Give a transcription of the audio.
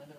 Bueno,